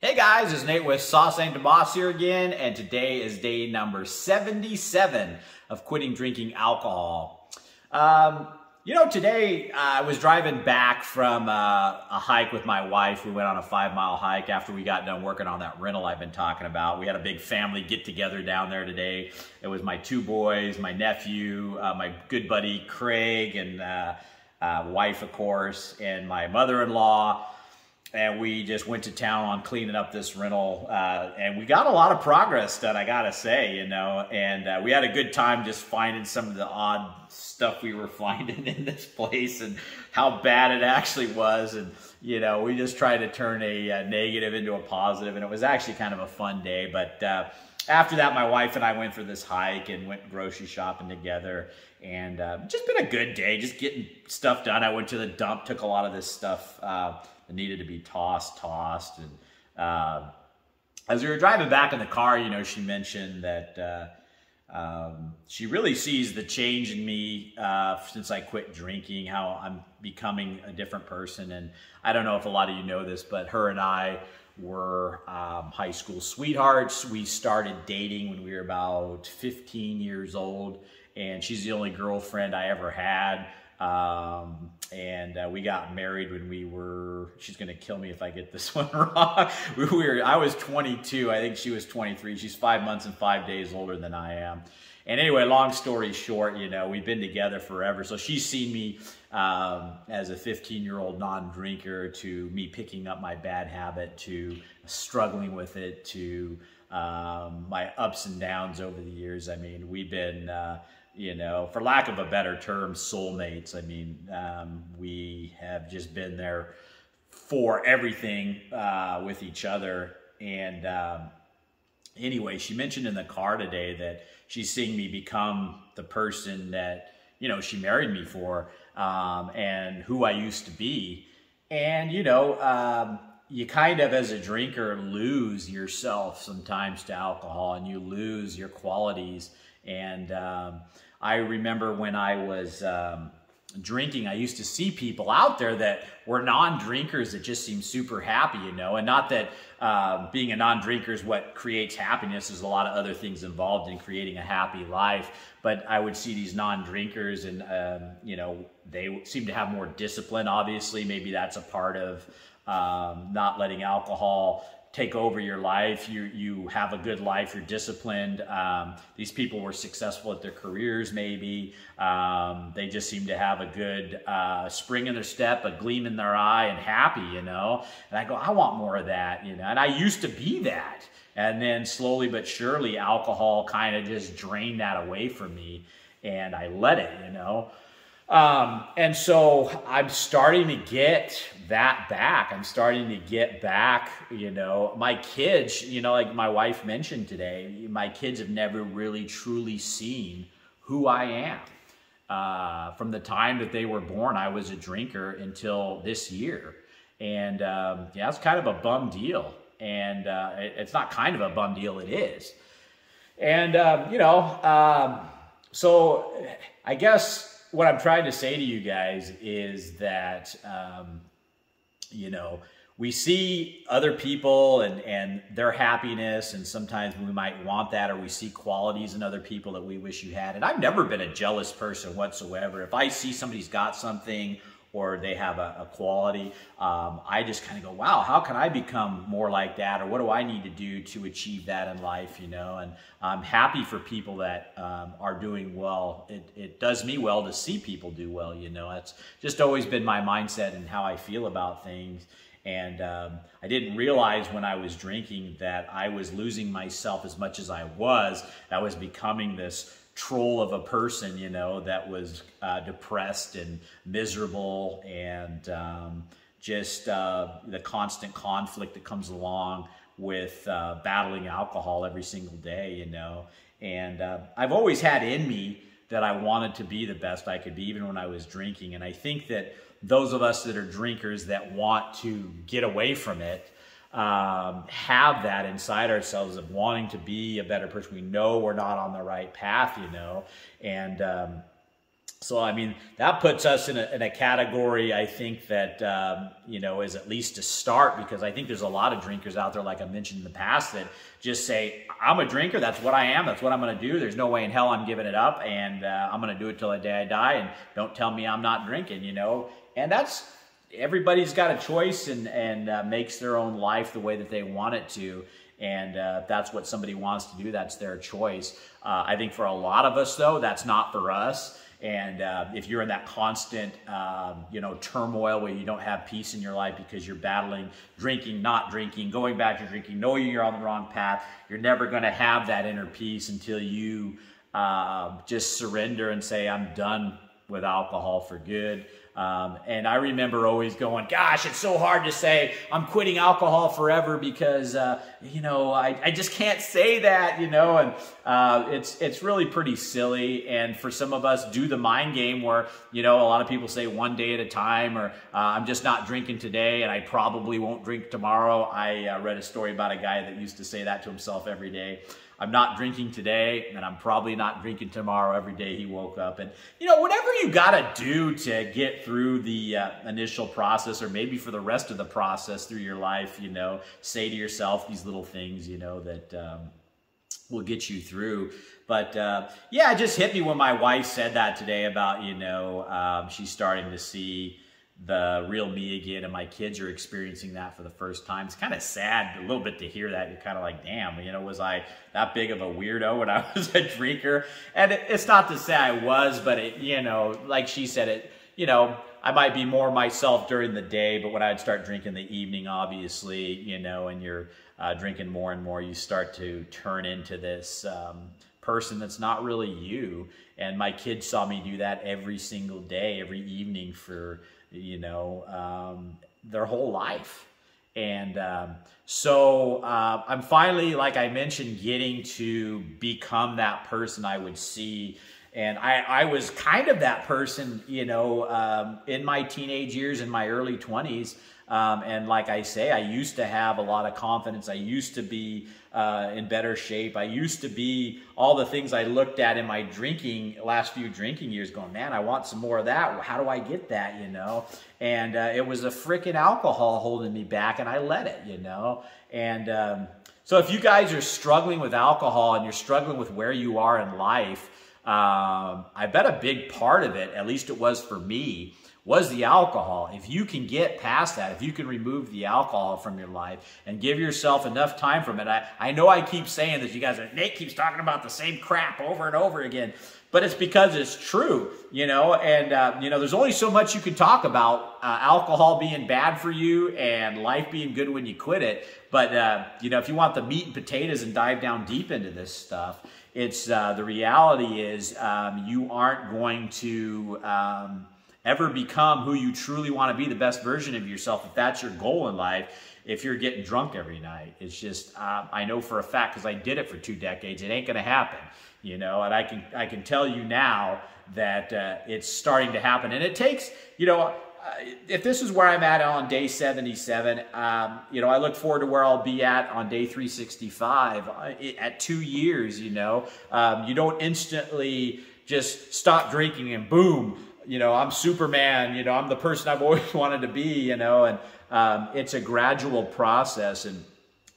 Hey guys, it's Nate with Sauce and Boss here again, and today is day number 77 of quitting drinking alcohol. Um, you know, today uh, I was driving back from uh, a hike with my wife. We went on a five mile hike after we got done working on that rental I've been talking about. We had a big family get together down there today. It was my two boys, my nephew, uh, my good buddy Craig, and uh, uh, wife, of course, and my mother in law and we just went to town on cleaning up this rental uh, and we got a lot of progress done i gotta say you know and uh, we had a good time just finding some of the odd stuff we were finding in this place and how bad it actually was. And you know we just tried to turn a, a negative into a positive and it was actually kind of a fun day. But uh, after that my wife and i went for this hike and went grocery shopping together. And uh, just been a good day just getting stuff done. I went to the dump took a lot of this stuff uh, needed to be tossed, tossed. And uh, as we were driving back in the car, you know, she mentioned that uh, um, she really sees the change in me uh, since I quit drinking, how I'm becoming a different person. And I don't know if a lot of you know this, but her and I were um, high school sweethearts. We started dating when we were about 15 years old, and she's the only girlfriend I ever had. Um, and uh, we got married when we were she's gonna kill me if i get this one wrong. We were i was 22 i think she was 23 she's five months and five days older than i am. And anyway long story short you know we've been together forever. So she's seen me um, as a 15 year old non-drinker to me picking up my bad habit to struggling with it to um, my ups and downs over the years. I mean we've been uh, you know, for lack of a better term, soulmates. I mean, um, we have just been there for everything uh, with each other. And um, anyway, she mentioned in the car today that she's seeing me become the person that, you know, she married me for um, and who I used to be. And, you know, um, you kind of, as a drinker, lose yourself sometimes to alcohol and you lose your qualities. And, um, I remember when I was um, drinking, I used to see people out there that were non-drinkers that just seemed super happy, you know, and not that uh, being a non-drinker is what creates happiness. There's a lot of other things involved in creating a happy life, but I would see these non-drinkers and, um, you know, they seem to have more discipline, obviously. Maybe that's a part of um, not letting alcohol take over your life. You you have a good life. You're disciplined. Um, these people were successful at their careers. Maybe um, they just seem to have a good uh, spring in their step, a gleam in their eye, and happy. You know. And I go, I want more of that. You know. And I used to be that. And then slowly but surely, alcohol kind of just drained that away from me, and I let it. You know. Um, and so I'm starting to get that back. I'm starting to get back, you know, my kids, you know, like my wife mentioned today, my kids have never really truly seen who I am. Uh, from the time that they were born, I was a drinker until this year. And um, yeah, it's kind of a bum deal. And uh, it, it's not kind of a bum deal, it is. And, um, you know, um, so I guess what I'm trying to say to you guys is that, um, you know, we see other people and, and their happiness, and sometimes we might want that, or we see qualities in other people that we wish you had. And I've never been a jealous person whatsoever. If I see somebody's got something or they have a, a quality, um, I just kind of go, wow, how can I become more like that? Or what do I need to do to achieve that in life, you know? And I'm happy for people that um, are doing well. It, it does me well to see people do well, you know? That's just always been my mindset and how I feel about things. And um, I didn't realize when I was drinking that I was losing myself as much as I was. I was becoming this troll of a person, you know, that was uh, depressed and miserable and um, just uh, the constant conflict that comes along with uh, battling alcohol every single day, you know. And uh, I've always had in me that I wanted to be the best I could be, even when I was drinking. And I think that those of us that are drinkers that want to get away from it, um, have that inside ourselves of wanting to be a better person. We know we're not on the right path, you know, and um, so, I mean, that puts us in a, in a category, I think, that, um, you know, is at least to start because I think there's a lot of drinkers out there, like I mentioned in the past, that just say, I'm a drinker. That's what I am. That's what I'm going to do. There's no way in hell I'm giving it up. And uh, I'm going to do it till the day I die. And don't tell me I'm not drinking, you know? And that's, everybody's got a choice and, and uh, makes their own life the way that they want it to. And uh, if that's what somebody wants to do, that's their choice. Uh, I think for a lot of us, though, that's not for us. And uh, if you're in that constant, um, you know, turmoil where you don't have peace in your life because you're battling drinking, not drinking, going back to drinking, knowing you're on the wrong path, you're never going to have that inner peace until you uh, just surrender and say, I'm done with alcohol for good. Um, and I remember always going, gosh, it's so hard to say I'm quitting alcohol forever because, uh, you know, I, I just can't say that, you know, and uh, it's, it's really pretty silly. And for some of us, do the mind game where, you know, a lot of people say one day at a time or uh, I'm just not drinking today and I probably won't drink tomorrow. I uh, read a story about a guy that used to say that to himself every day. I'm not drinking today, and I'm probably not drinking tomorrow every day he woke up. And, you know, whatever you got to do to get through the uh, initial process, or maybe for the rest of the process through your life, you know, say to yourself these little things, you know, that um, will get you through. But uh, yeah, it just hit me when my wife said that today about, you know, um, she's starting to see the real me again and my kids are experiencing that for the first time. It's kind of sad a little bit to hear that. You're kind of like, damn, you know, was I that big of a weirdo when I was a drinker? And it, it's not to say I was, but it, you know, like she said it, you know, I might be more myself during the day, but when I'd start drinking the evening, obviously, you know, and you're uh, drinking more and more, you start to turn into this um, person that's not really you. And my kids saw me do that every single day, every evening for you know, um, their whole life. And um, so uh, I'm finally, like I mentioned, getting to become that person I would see. And I, I was kind of that person, you know, um, in my teenage years, in my early 20s. Um, and like I say, I used to have a lot of confidence. I used to be uh, in better shape. I used to be all the things I looked at in my drinking, last few drinking years, going, man, I want some more of that. How do I get that, you know? And uh, it was a freaking alcohol holding me back, and I let it, you know? And um, so if you guys are struggling with alcohol and you're struggling with where you are in life, um, I bet a big part of it, at least it was for me, was the alcohol. If you can get past that, if you can remove the alcohol from your life and give yourself enough time from it, I, I know I keep saying that you guys are, Nate keeps talking about the same crap over and over again, but it's because it's true, you know, and, uh, you know, there's only so much you can talk about uh, alcohol being bad for you and life being good when you quit it. But, uh, you know, if you want the meat and potatoes and dive down deep into this stuff, it's uh, the reality is um, you aren't going to, um, ever become who you truly want to be, the best version of yourself, if that's your goal in life, if you're getting drunk every night. It's just, uh, I know for a fact, because I did it for two decades, it ain't going to happen, you know, and I can, I can tell you now that uh, it's starting to happen. And it takes, you know, if this is where I'm at on day 77, um, you know, I look forward to where I'll be at on day 365 uh, at two years, you know. Um, you don't instantly just stop drinking and boom, you know, I'm Superman, you know, I'm the person I've always wanted to be, you know, and um, it's a gradual process. And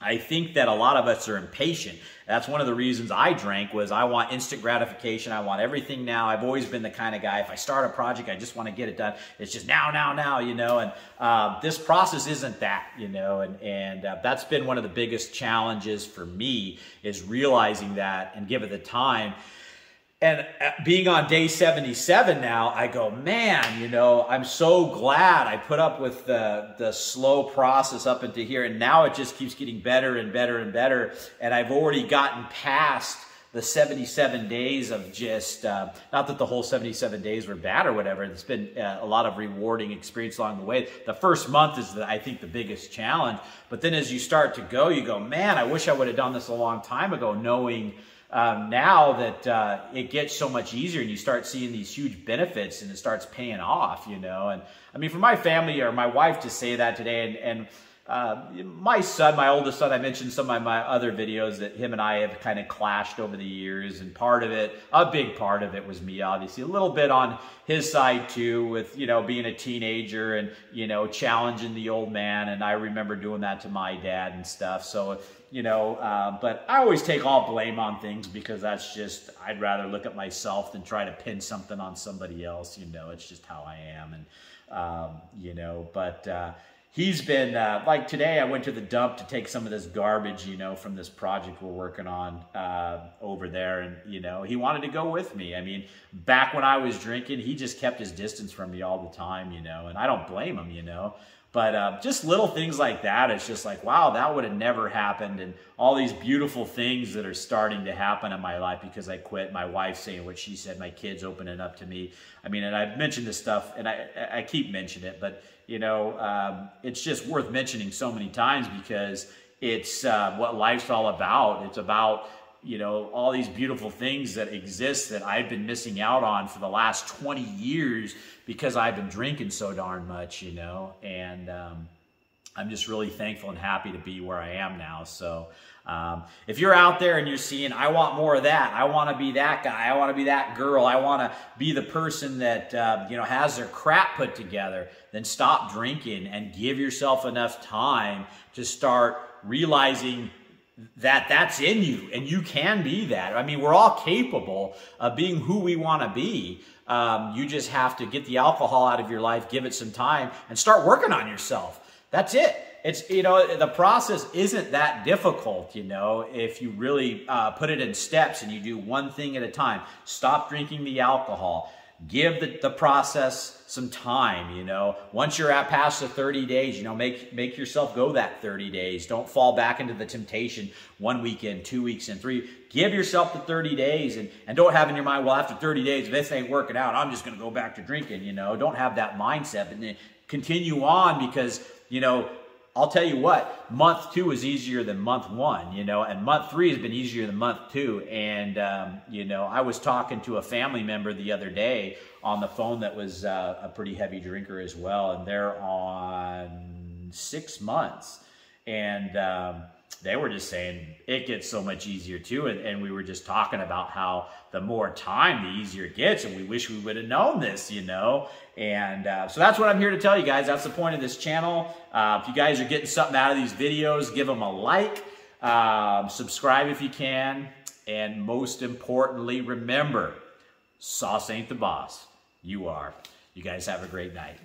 I think that a lot of us are impatient. That's one of the reasons I drank was I want instant gratification. I want everything now. I've always been the kind of guy, if I start a project, I just want to get it done. It's just now, now, now, you know, and uh, this process isn't that, you know, and, and uh, that's been one of the biggest challenges for me is realizing that and give it the time and uh, being on day 77 now, I go, man, you know, I'm so glad I put up with the, the slow process up into here. And now it just keeps getting better and better and better. And I've already gotten past the 77 days of just, uh, not that the whole 77 days were bad or whatever. It's been uh, a lot of rewarding experience along the way. The first month is, the, I think, the biggest challenge. But then as you start to go, you go, man, I wish I would have done this a long time ago, knowing um, now that uh, it gets so much easier and you start seeing these huge benefits and it starts paying off, you know. And I mean, for my family or my wife to say that today, and, and uh, my son, my oldest son, I mentioned some of my other videos that him and I have kind of clashed over the years. And part of it, a big part of it was me, obviously. A little bit on his side too, with, you know, being a teenager and, you know, challenging the old man. And I remember doing that to my dad and stuff. So, you know, uh, but I always take all blame on things because that's just, I'd rather look at myself than try to pin something on somebody else. You know, it's just how I am. And, um, you know, but, uh, he's been uh, like today i went to the dump to take some of this garbage you know from this project we're working on uh, over there. And you know he wanted to go with me. I mean back when i was drinking he just kept his distance from me all the time you know and i don't blame him you know but uh, just little things like that it's just like wow that would have never happened and all these beautiful things that are starting to happen in my life because i quit my wife saying what she said my kids opening up to me i mean and i've mentioned this stuff and i, I keep mentioning it but you know, um, it's just worth mentioning so many times because it's uh, what life's all about. It's about, you know, all these beautiful things that exist that I've been missing out on for the last 20 years because I've been drinking so darn much, you know, and um, I'm just really thankful and happy to be where I am now. So, um, if you're out there and you're seeing, I want more of that. I want to be that guy. I want to be that girl. I want to be the person that uh, you know has their crap put together. Then stop drinking and give yourself enough time to start realizing that that's in you and you can be that. I mean, we're all capable of being who we want to be. Um, you just have to get the alcohol out of your life, give it some time, and start working on yourself. That's it it's you know the process isn't that difficult you know if you really uh, put it in steps and you do one thing at a time stop drinking the alcohol give the, the process some time you know. Once you're at past the 30 days you know make make yourself go that 30 days. Don't fall back into the temptation one weekend two weeks and three. Give yourself the 30 days and, and don't have in your mind well after 30 days if this ain't working out i'm just going to go back to drinking you know. Don't have that mindset and then continue on because you know I'll tell you what, month two is easier than month one, you know, and month three has been easier than month two. And, um, you know, I was talking to a family member the other day on the phone that was uh, a pretty heavy drinker as well, and they're on six months. And, um, they were just saying it gets so much easier too. And, and, we were just talking about how the more time, the easier it gets. And we wish we would have known this, you know. And uh, so that's what I'm here to tell you guys. That's the point of this channel. Uh, if you guys are getting something out of these videos, give them a like, um, subscribe if you can. And most importantly, remember, sauce ain't the boss. You are. You guys have a great night.